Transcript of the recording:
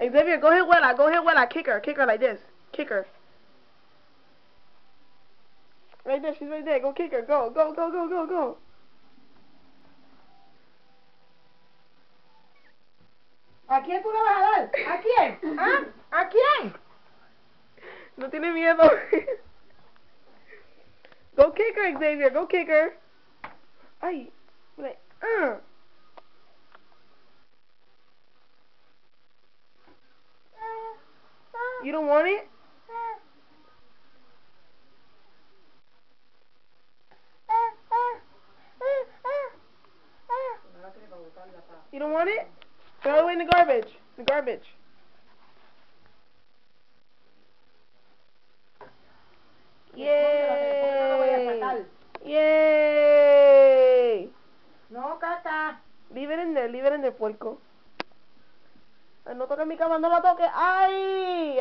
Xavier, go hit Wella. Go hit Wella. Kick her. Kick her like this. Kick her. Right there. She's right there. Go kick her. Go. Go. Go. Go. Go. Go. ¿A quién tú le vas a dar? ¿A quién? ¿Ah? ¿A quién? No tiene miedo. go kick her, Xavier. Go kick her. Ay. Like, You don't want it? You don't want it? Throw it away in the garbage. The garbage. Yay! Yay! No, caca. Leave it in there, leave it in there, puerco. No toques mi cama, no la toques. ¡Ay!